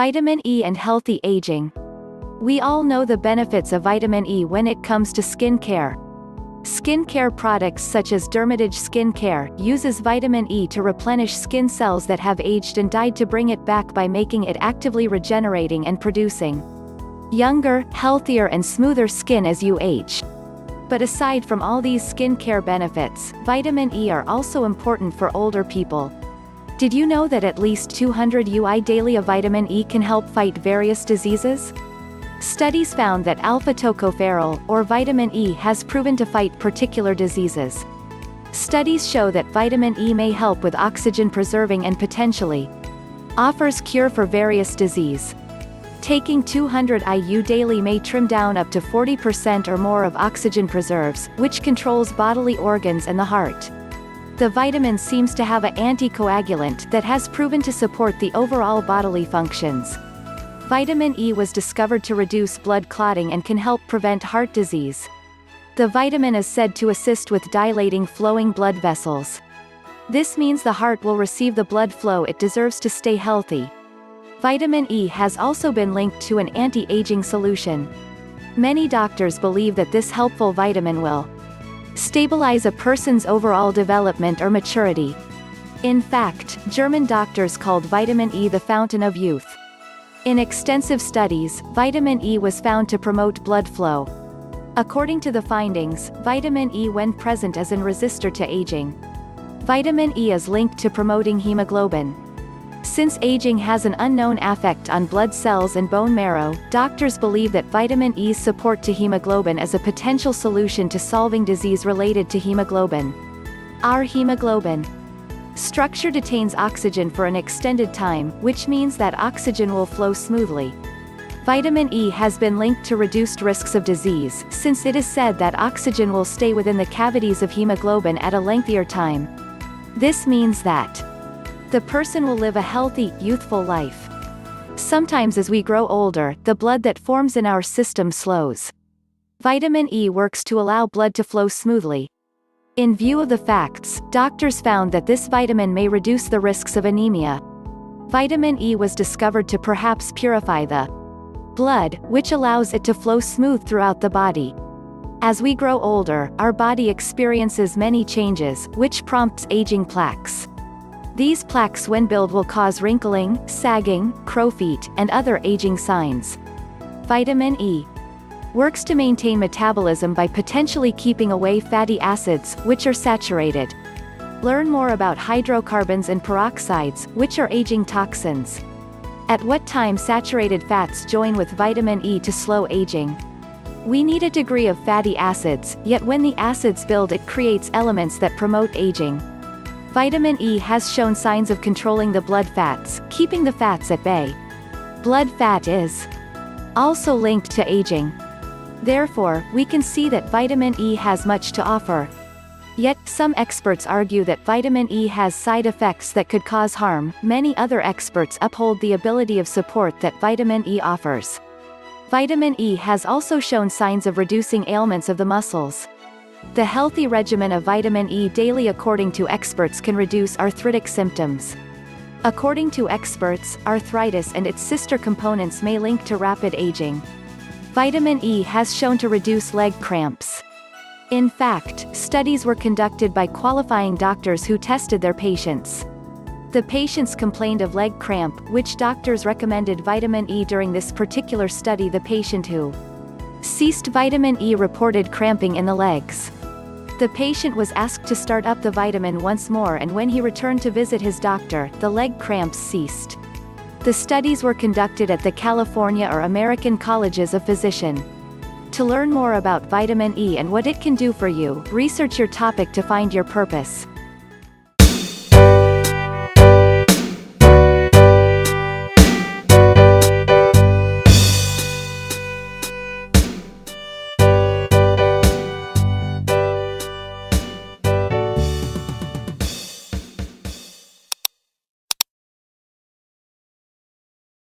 Vitamin E and healthy aging. We all know the benefits of vitamin E when it comes to skin care. Skincare products such as Dermatage Skin Care uses vitamin E to replenish skin cells that have aged and died to bring it back by making it actively regenerating and producing younger, healthier and smoother skin as you age. But aside from all these skincare benefits, vitamin E are also important for older people. Did you know that at least 200 UI daily of vitamin E can help fight various diseases? Studies found that alpha-tocopherol, or vitamin E has proven to fight particular diseases. Studies show that vitamin E may help with oxygen preserving and potentially offers cure for various disease. Taking 200 IU daily may trim down up to 40% or more of oxygen preserves, which controls bodily organs and the heart. The vitamin seems to have an anticoagulant that has proven to support the overall bodily functions. Vitamin E was discovered to reduce blood clotting and can help prevent heart disease. The vitamin is said to assist with dilating flowing blood vessels. This means the heart will receive the blood flow it deserves to stay healthy. Vitamin E has also been linked to an anti-aging solution. Many doctors believe that this helpful vitamin will stabilize a person's overall development or maturity. In fact, German doctors called vitamin E the fountain of youth. In extensive studies, vitamin E was found to promote blood flow. According to the findings, vitamin E when present is an resistor to aging. Vitamin E is linked to promoting hemoglobin. Since aging has an unknown effect on blood cells and bone marrow, doctors believe that vitamin E's support to hemoglobin is a potential solution to solving disease related to hemoglobin. Our hemoglobin structure detains oxygen for an extended time, which means that oxygen will flow smoothly. Vitamin E has been linked to reduced risks of disease, since it is said that oxygen will stay within the cavities of hemoglobin at a lengthier time. This means that the person will live a healthy, youthful life. Sometimes as we grow older, the blood that forms in our system slows. Vitamin E works to allow blood to flow smoothly. In view of the facts, doctors found that this vitamin may reduce the risks of anemia. Vitamin E was discovered to perhaps purify the blood, which allows it to flow smooth throughout the body. As we grow older, our body experiences many changes, which prompts aging plaques. These plaques when build will cause wrinkling, sagging, crow feet, and other aging signs. Vitamin E works to maintain metabolism by potentially keeping away fatty acids, which are saturated. Learn more about hydrocarbons and peroxides, which are aging toxins. At what time saturated fats join with vitamin E to slow aging? We need a degree of fatty acids, yet when the acids build it creates elements that promote aging. Vitamin E has shown signs of controlling the blood fats, keeping the fats at bay. Blood fat is also linked to aging. Therefore, we can see that vitamin E has much to offer. Yet, some experts argue that vitamin E has side effects that could cause harm, many other experts uphold the ability of support that vitamin E offers. Vitamin E has also shown signs of reducing ailments of the muscles. The healthy regimen of vitamin E daily according to experts can reduce arthritic symptoms. According to experts, arthritis and its sister components may link to rapid aging. Vitamin E has shown to reduce leg cramps. In fact, studies were conducted by qualifying doctors who tested their patients. The patients complained of leg cramp, which doctors recommended vitamin E during this particular study the patient who ceased vitamin E reported cramping in the legs. The patient was asked to start up the vitamin once more and when he returned to visit his doctor, the leg cramps ceased. The studies were conducted at the California or American Colleges of Physician. To learn more about vitamin E and what it can do for you, research your topic to find your purpose.